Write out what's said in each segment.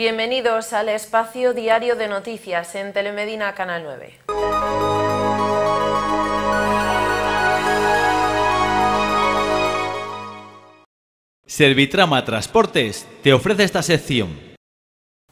Bienvenidos al espacio diario de noticias en Telemedina Canal 9. Servitrama Transportes te ofrece esta sección.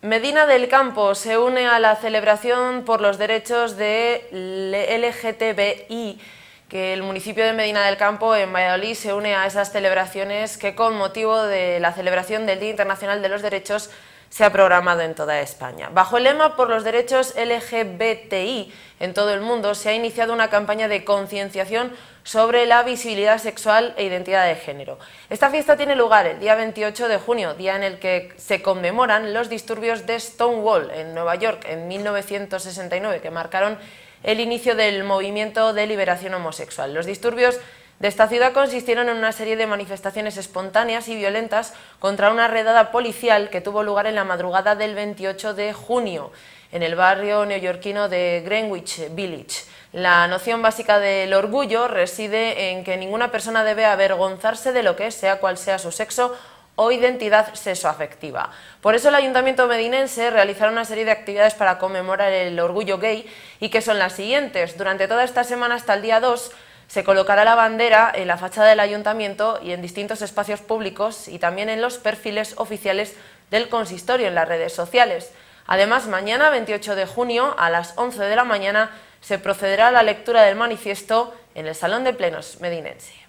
Medina del Campo se une a la celebración por los derechos de LGTBI que el municipio de Medina del Campo en Valladolid se une a esas celebraciones que con motivo de la celebración del Día Internacional de los Derechos se ha programado en toda España. Bajo el lema por los derechos LGBTI en todo el mundo se ha iniciado una campaña de concienciación sobre la visibilidad sexual e identidad de género. Esta fiesta tiene lugar el día 28 de junio, día en el que se conmemoran los disturbios de Stonewall en Nueva York en 1969 que marcaron el inicio del movimiento de liberación homosexual. Los disturbios de esta ciudad consistieron en una serie de manifestaciones espontáneas y violentas contra una redada policial que tuvo lugar en la madrugada del 28 de junio en el barrio neoyorquino de Greenwich Village. La noción básica del orgullo reside en que ninguna persona debe avergonzarse de lo que es, sea cual sea su sexo o identidad sexoafectiva. Por eso el Ayuntamiento medinense realizará una serie de actividades para conmemorar el orgullo gay y que son las siguientes. Durante toda esta semana hasta el día 2 se colocará la bandera en la fachada del Ayuntamiento y en distintos espacios públicos y también en los perfiles oficiales del consistorio en las redes sociales. Además, mañana, 28 de junio, a las 11 de la mañana, se procederá a la lectura del manifiesto en el Salón de Plenos medinense.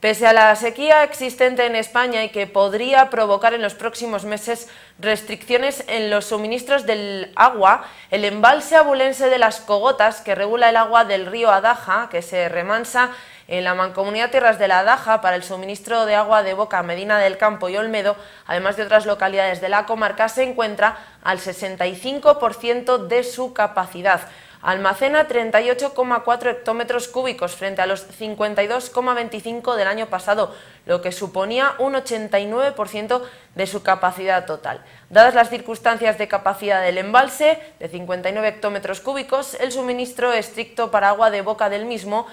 Pese a la sequía existente en España y que podría provocar en los próximos meses restricciones en los suministros del agua, el embalse abulense de las Cogotas, que regula el agua del río Adaja, que se remansa en la Mancomunidad Tierras de la Adaja para el suministro de agua de Boca, Medina del Campo y Olmedo, además de otras localidades de la comarca, se encuentra al 65% de su capacidad almacena 38,4 hectómetros cúbicos frente a los 52,25 del año pasado, lo que suponía un 89% de su capacidad total. Dadas las circunstancias de capacidad del embalse, de 59 hectómetros cúbicos, el suministro estricto para agua de boca del mismo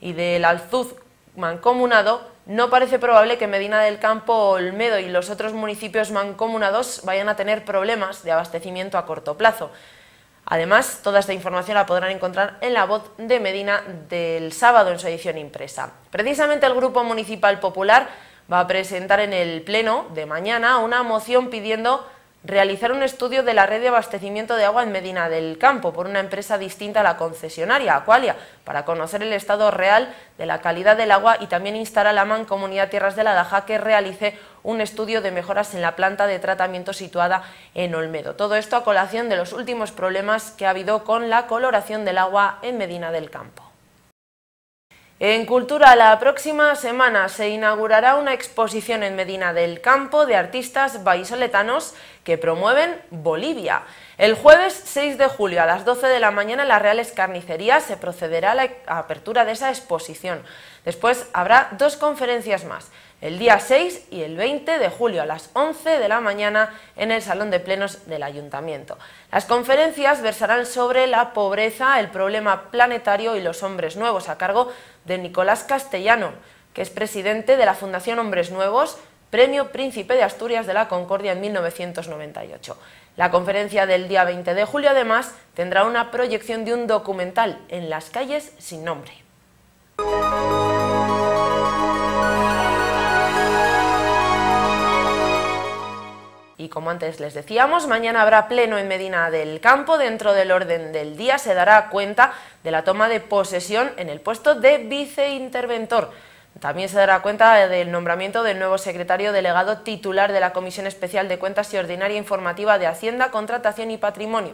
y del Alzuz mancomunado, no parece probable que Medina del Campo, Olmedo y los otros municipios mancomunados vayan a tener problemas de abastecimiento a corto plazo. Además, toda esta información la podrán encontrar en la voz de Medina del sábado en su edición impresa. Precisamente el Grupo Municipal Popular va a presentar en el Pleno de mañana una moción pidiendo realizar un estudio de la red de abastecimiento de agua en Medina del Campo por una empresa distinta a la concesionaria, Aqualia, para conocer el estado real de la calidad del agua y también instar a la Mancomunidad Tierras de la Daja que realice un estudio de mejoras en la planta de tratamiento situada en Olmedo. Todo esto a colación de los últimos problemas que ha habido con la coloración del agua en Medina del Campo. En Cultura, la próxima semana se inaugurará una exposición en Medina del Campo de artistas vallisoletanos que promueven Bolivia. El jueves 6 de julio a las 12 de la mañana en las Reales Carnicerías se procederá a la apertura de esa exposición. Después habrá dos conferencias más el día 6 y el 20 de julio a las 11 de la mañana en el Salón de Plenos del Ayuntamiento. Las conferencias versarán sobre la pobreza, el problema planetario y los hombres nuevos a cargo de Nicolás Castellano, que es presidente de la Fundación Hombres Nuevos, Premio Príncipe de Asturias de la Concordia en 1998. La conferencia del día 20 de julio además tendrá una proyección de un documental en las calles sin nombre. Y como antes les decíamos, mañana habrá pleno en Medina del Campo. Dentro del orden del día se dará cuenta de la toma de posesión en el puesto de viceinterventor. También se dará cuenta del nombramiento del nuevo secretario delegado titular de la Comisión Especial de Cuentas y Ordinaria Informativa de Hacienda, Contratación y Patrimonio.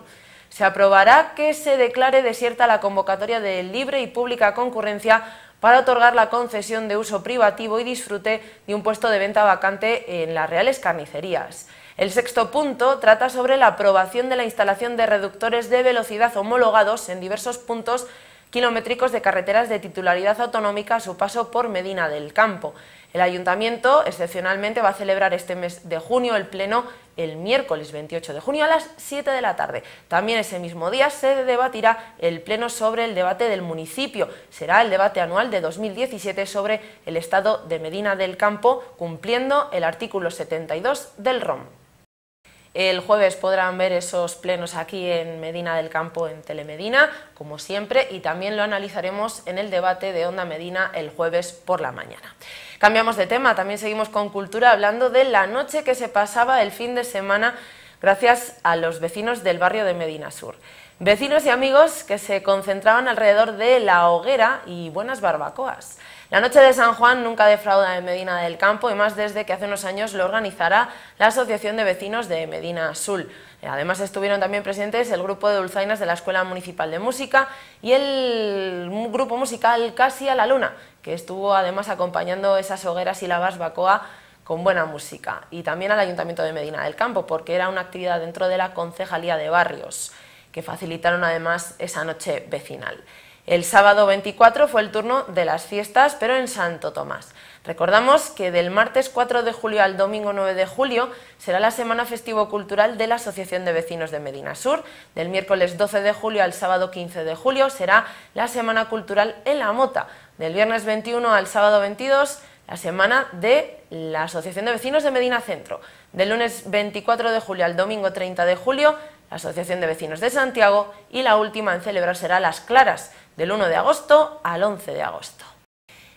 Se aprobará que se declare desierta la convocatoria de libre y pública concurrencia para otorgar la concesión de uso privativo y disfrute de un puesto de venta vacante en las reales carnicerías. El sexto punto trata sobre la aprobación de la instalación de reductores de velocidad homologados en diversos puntos kilométricos de carreteras de titularidad autonómica a su paso por Medina del Campo. El Ayuntamiento, excepcionalmente, va a celebrar este mes de junio el Pleno el miércoles 28 de junio a las 7 de la tarde. También ese mismo día se debatirá el Pleno sobre el debate del municipio. Será el debate anual de 2017 sobre el estado de Medina del Campo, cumpliendo el artículo 72 del ROM. El jueves podrán ver esos plenos aquí en Medina del Campo, en Telemedina, como siempre, y también lo analizaremos en el debate de Onda Medina el jueves por la mañana. Cambiamos de tema, también seguimos con cultura hablando de la noche que se pasaba el fin de semana gracias a los vecinos del barrio de Medina Sur. Vecinos y amigos que se concentraban alrededor de la hoguera y buenas barbacoas. La noche de San Juan nunca defrauda en Medina del Campo y más desde que hace unos años lo organizará la Asociación de Vecinos de Medina Sul. Además estuvieron también presentes el grupo de dulzainas de la Escuela Municipal de Música y el grupo musical Casi a la Luna, que estuvo además acompañando esas hogueras y la barbacoa con buena música. Y también al Ayuntamiento de Medina del Campo, porque era una actividad dentro de la Concejalía de Barrios, que facilitaron además esa noche vecinal. El sábado 24 fue el turno de las fiestas, pero en Santo Tomás. Recordamos que del martes 4 de julio al domingo 9 de julio será la Semana Festivo Cultural de la Asociación de Vecinos de Medina Sur. Del miércoles 12 de julio al sábado 15 de julio será la Semana Cultural en la Mota. Del viernes 21 al sábado 22 la semana de la Asociación de Vecinos de Medina Centro. Del lunes 24 de julio al domingo 30 de julio la Asociación de Vecinos de Santiago y la última en celebrar será Las Claras, del 1 de agosto al 11 de agosto.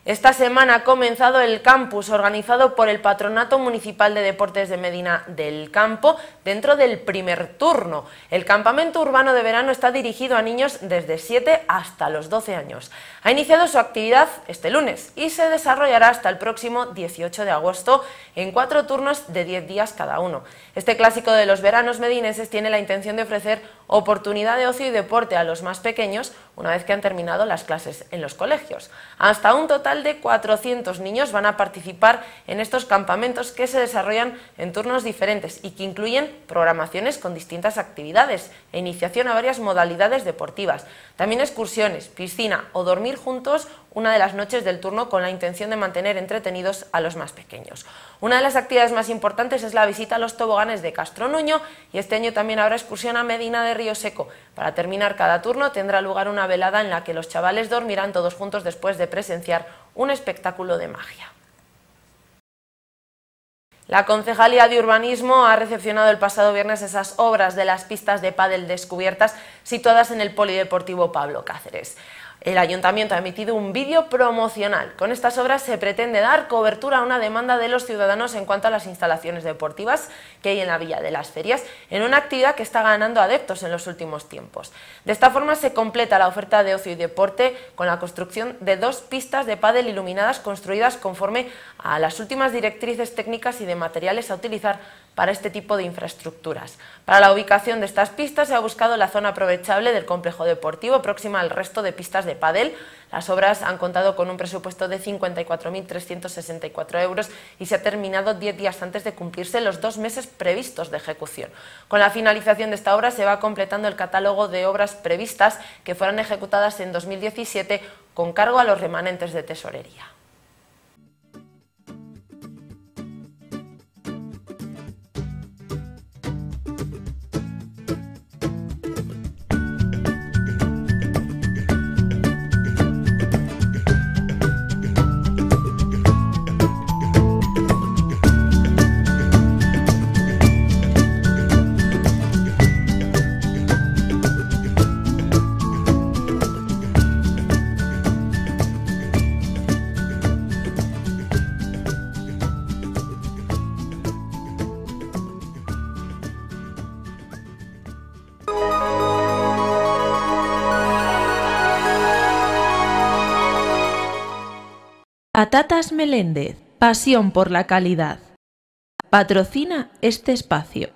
Esta semana ha comenzado el campus organizado por el Patronato Municipal de Deportes de Medina del Campo dentro del primer turno. El campamento urbano de verano está dirigido a niños desde 7 hasta los 12 años. Ha iniciado su actividad este lunes y se desarrollará hasta el próximo 18 de agosto en cuatro turnos de 10 días cada uno. Este clásico de los veranos medineses tiene la intención de ofrecer oportunidad de ocio y deporte a los más pequeños una vez que han terminado las clases en los colegios. Hasta un total de 400 niños van a participar en estos campamentos que se desarrollan en turnos diferentes y que incluyen programaciones con distintas actividades e iniciación a varias modalidades deportivas, también excursiones, piscina o dormir juntos una de las noches del turno con la intención de mantener entretenidos a los más pequeños. Una de las actividades más importantes es la visita a los toboganes de Castro Nuño y este año también habrá excursión a Medina de Río Seco. Para terminar cada turno tendrá lugar una velada en la que los chavales dormirán todos juntos después de presenciar un espectáculo de magia. La Concejalía de Urbanismo ha recepcionado el pasado viernes esas obras de las pistas de pádel descubiertas situadas en el Polideportivo Pablo Cáceres. El ayuntamiento ha emitido un vídeo promocional. Con estas obras se pretende dar cobertura a una demanda de los ciudadanos en cuanto a las instalaciones deportivas que hay en la Villa de las Ferias, en una actividad que está ganando adeptos en los últimos tiempos. De esta forma se completa la oferta de ocio y deporte con la construcción de dos pistas de pádel iluminadas construidas conforme a las últimas directrices técnicas y de materiales a utilizar para este tipo de infraestructuras. Para la ubicación de estas pistas se ha buscado la zona aprovechable del complejo deportivo próxima al resto de pistas de pádel. Las obras han contado con un presupuesto de 54.364 euros y se ha terminado 10 días antes de cumplirse los dos meses previstos de ejecución. Con la finalización de esta obra se va completando el catálogo de obras previstas que fueron ejecutadas en 2017 con cargo a los remanentes de tesorería. Patatas Meléndez, pasión por la calidad. Patrocina este espacio.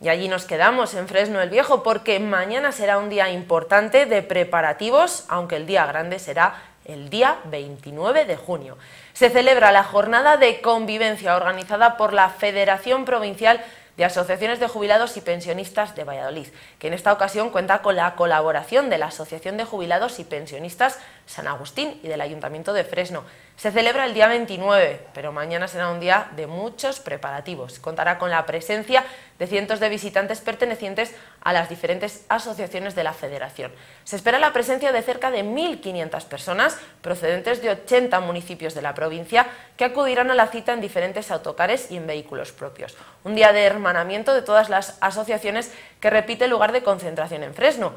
Y allí nos quedamos en Fresno el Viejo porque mañana será un día importante de preparativos, aunque el día grande será el día 29 de junio. Se celebra la jornada de convivencia organizada por la Federación Provincial de Asociaciones de Jubilados y Pensionistas de Valladolid, que en esta ocasión cuenta con la colaboración de la Asociación de Jubilados y Pensionistas San Agustín y del Ayuntamiento de Fresno. Se celebra el día 29, pero mañana será un día de muchos preparativos. Contará con la presencia de cientos de visitantes pertenecientes a las diferentes asociaciones de la Federación. Se espera la presencia de cerca de 1.500 personas procedentes de 80 municipios de la provincia que acudirán a la cita en diferentes autocares y en vehículos propios. Un día de hermanamiento de todas las asociaciones que repite lugar de concentración en Fresno,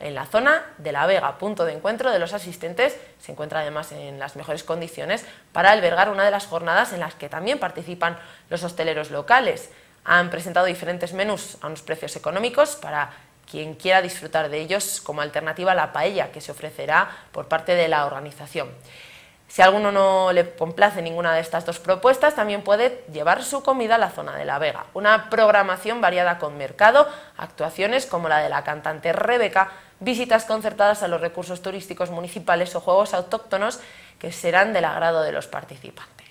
en la zona de La Vega, punto de encuentro de los asistentes, se encuentra además en las mejores condiciones para albergar una de las jornadas en las que también participan los hosteleros locales. Han presentado diferentes menús a unos precios económicos para quien quiera disfrutar de ellos como alternativa a la paella que se ofrecerá por parte de la organización. Si a alguno no le complace ninguna de estas dos propuestas, también puede llevar su comida a la zona de La Vega. Una programación variada con mercado, actuaciones como la de la cantante Rebeca, visitas concertadas a los recursos turísticos municipales o juegos autóctonos que serán del agrado de los participantes.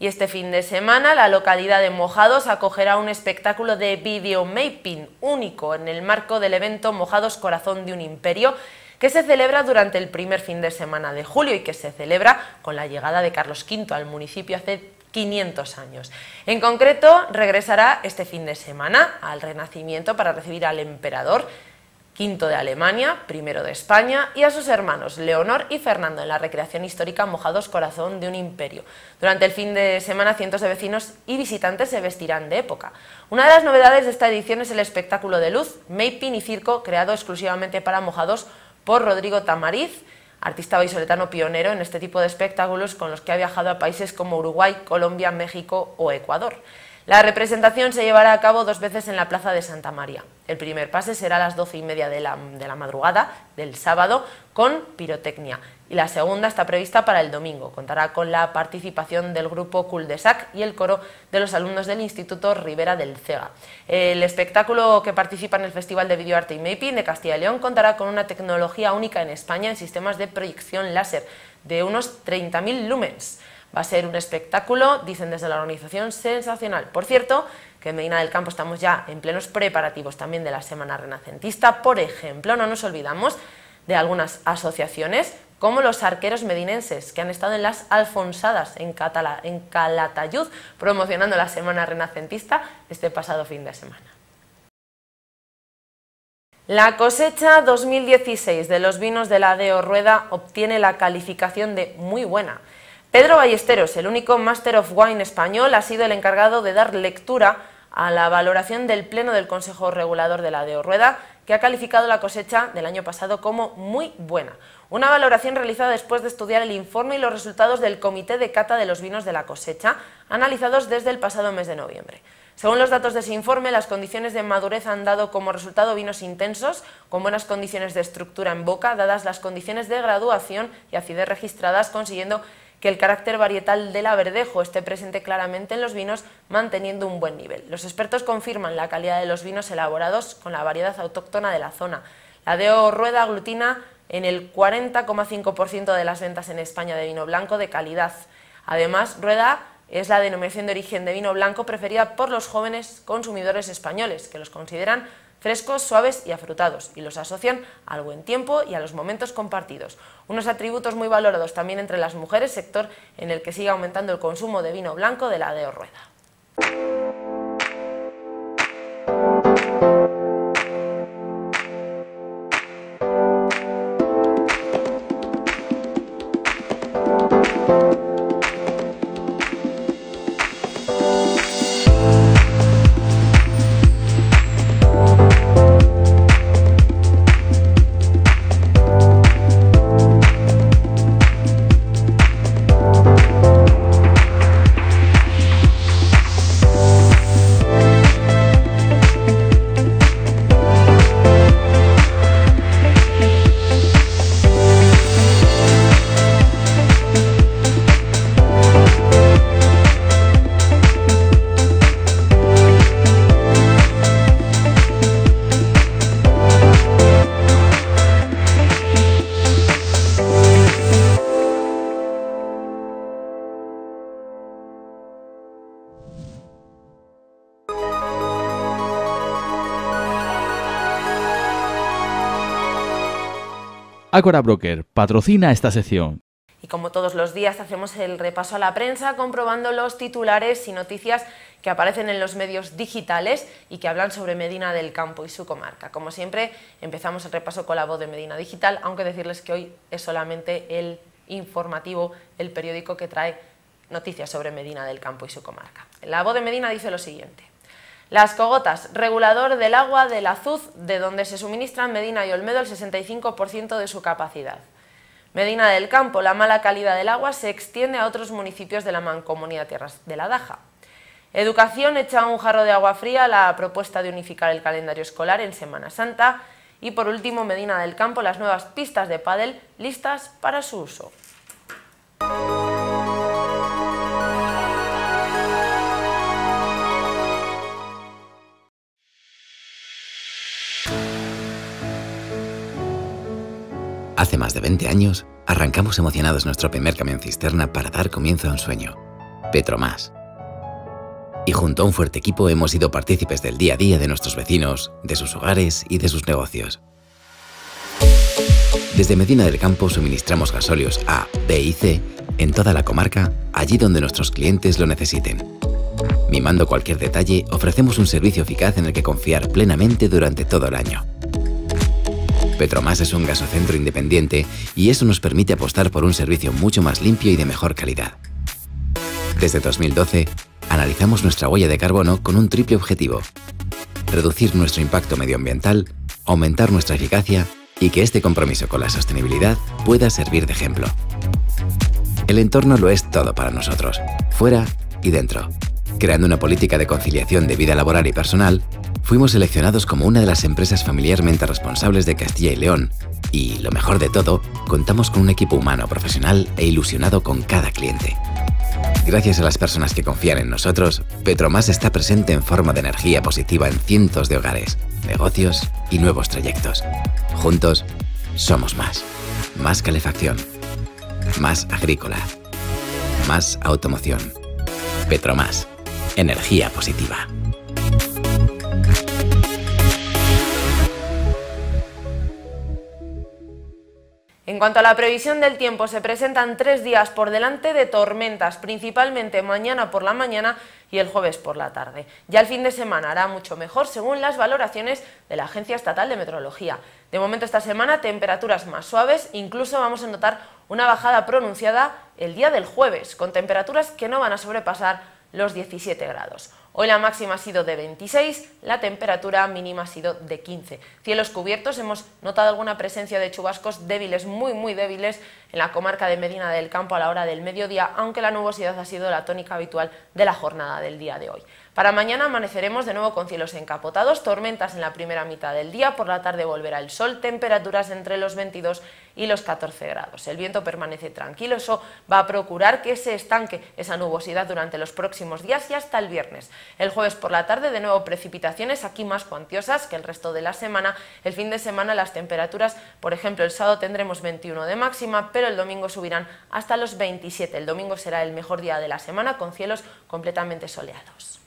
Y este fin de semana la localidad de Mojados acogerá un espectáculo de videomapping único en el marco del evento Mojados Corazón de un Imperio que se celebra durante el primer fin de semana de julio y que se celebra con la llegada de Carlos V al municipio hace 500 años. En concreto, regresará este fin de semana al Renacimiento para recibir al emperador V de Alemania, primero de España, y a sus hermanos Leonor y Fernando en la recreación histórica Mojados Corazón de un Imperio. Durante el fin de semana, cientos de vecinos y visitantes se vestirán de época. Una de las novedades de esta edición es el espectáculo de luz, Maypin y Circo, creado exclusivamente para Mojados por Rodrigo Tamariz, artista vallisoletano pionero en este tipo de espectáculos con los que ha viajado a países como Uruguay, Colombia, México o Ecuador. La representación se llevará a cabo dos veces en la Plaza de Santa María. El primer pase será a las doce y media de la, de la madrugada del sábado con pirotecnia y la segunda está prevista para el domingo. Contará con la participación del grupo Cul de Sac y el coro de los alumnos del Instituto Rivera del Cega. El espectáculo que participa en el Festival de Videoarte y Mapping de Castilla y León contará con una tecnología única en España en sistemas de proyección láser de unos 30.000 lumens. Va a ser un espectáculo, dicen desde la organización, sensacional. Por cierto, que en Medina del Campo estamos ya en plenos preparativos también de la Semana Renacentista. Por ejemplo, no nos olvidamos de algunas asociaciones como los arqueros medinenses, que han estado en las Alfonsadas en, en Calatayud, promocionando la Semana Renacentista este pasado fin de semana. La cosecha 2016 de los vinos de la Deo Rueda obtiene la calificación de muy buena. Pedro Ballesteros, el único Master of Wine español, ha sido el encargado de dar lectura a la valoración del Pleno del Consejo Regulador de la Deo Rueda, que ha calificado la cosecha del año pasado como muy buena. Una valoración realizada después de estudiar el informe y los resultados del Comité de Cata de los Vinos de la Cosecha, analizados desde el pasado mes de noviembre. Según los datos de ese informe, las condiciones de madurez han dado como resultado vinos intensos, con buenas condiciones de estructura en boca, dadas las condiciones de graduación y acidez registradas, consiguiendo que el carácter varietal del averdejo esté presente claramente en los vinos, manteniendo un buen nivel. Los expertos confirman la calidad de los vinos elaborados con la variedad autóctona de la zona. La DEO Rueda aglutina en el 40,5% de las ventas en España de vino blanco de calidad. Además, Rueda es la denominación de origen de vino blanco preferida por los jóvenes consumidores españoles, que los consideran frescos, suaves y afrutados, y los asocian al buen tiempo y a los momentos compartidos. Unos atributos muy valorados también entre las mujeres, sector en el que sigue aumentando el consumo de vino blanco de la Deo Rueda. Ágora Broker patrocina esta sección. Y como todos los días hacemos el repaso a la prensa comprobando los titulares y noticias que aparecen en los medios digitales y que hablan sobre Medina del Campo y su comarca. Como siempre, empezamos el repaso con la voz de Medina Digital, aunque decirles que hoy es solamente el informativo, el periódico que trae noticias sobre Medina del Campo y su comarca. La voz de Medina dice lo siguiente. Las Cogotas, regulador del agua de la Azuz, de donde se suministran Medina y Olmedo el 65% de su capacidad. Medina del Campo, la mala calidad del agua se extiende a otros municipios de la Mancomunidad Tierras de la Daja. Educación echa un jarro de agua fría a la propuesta de unificar el calendario escolar en Semana Santa. Y por último, Medina del Campo, las nuevas pistas de pádel listas para su uso. Hace más de 20 años, arrancamos emocionados nuestro primer camión cisterna para dar comienzo a un sueño, Petromás. Y junto a un fuerte equipo hemos sido partícipes del día a día de nuestros vecinos, de sus hogares y de sus negocios. Desde Medina del Campo suministramos gasóleos A, B y C en toda la comarca, allí donde nuestros clientes lo necesiten. Mimando cualquier detalle, ofrecemos un servicio eficaz en el que confiar plenamente durante todo el año. Petromás es un gasocentro independiente y eso nos permite apostar por un servicio mucho más limpio y de mejor calidad. Desde 2012, analizamos nuestra huella de carbono con un triple objetivo. Reducir nuestro impacto medioambiental, aumentar nuestra eficacia y que este compromiso con la sostenibilidad pueda servir de ejemplo. El entorno lo es todo para nosotros, fuera y dentro. Creando una política de conciliación de vida laboral y personal fuimos seleccionados como una de las empresas familiarmente responsables de Castilla y León y, lo mejor de todo, contamos con un equipo humano profesional e ilusionado con cada cliente. Gracias a las personas que confían en nosotros, Petromás está presente en forma de energía positiva en cientos de hogares, negocios y nuevos trayectos. Juntos, somos más. Más calefacción. Más agrícola. Más automoción. Petromás. Energía positiva. En cuanto a la previsión del tiempo, se presentan tres días por delante de tormentas, principalmente mañana por la mañana y el jueves por la tarde. Ya el fin de semana hará mucho mejor según las valoraciones de la Agencia Estatal de Meteorología. De momento esta semana temperaturas más suaves, incluso vamos a notar una bajada pronunciada el día del jueves, con temperaturas que no van a sobrepasar los 17 grados. Hoy la máxima ha sido de 26, la temperatura mínima ha sido de 15. Cielos cubiertos, hemos notado alguna presencia de chubascos débiles, muy muy débiles, en la comarca de Medina del Campo a la hora del mediodía, aunque la nubosidad ha sido la tónica habitual de la jornada del día de hoy. Para mañana amaneceremos de nuevo con cielos encapotados, tormentas en la primera mitad del día, por la tarde volverá el sol, temperaturas entre los 22 y los 14 grados. El viento permanece tranquilo, eso va a procurar que se estanque esa nubosidad durante los próximos días y hasta el viernes. El jueves por la tarde de nuevo precipitaciones aquí más cuantiosas que el resto de la semana. El fin de semana las temperaturas, por ejemplo el sábado tendremos 21 de máxima, pero el domingo subirán hasta los 27. El domingo será el mejor día de la semana con cielos completamente soleados.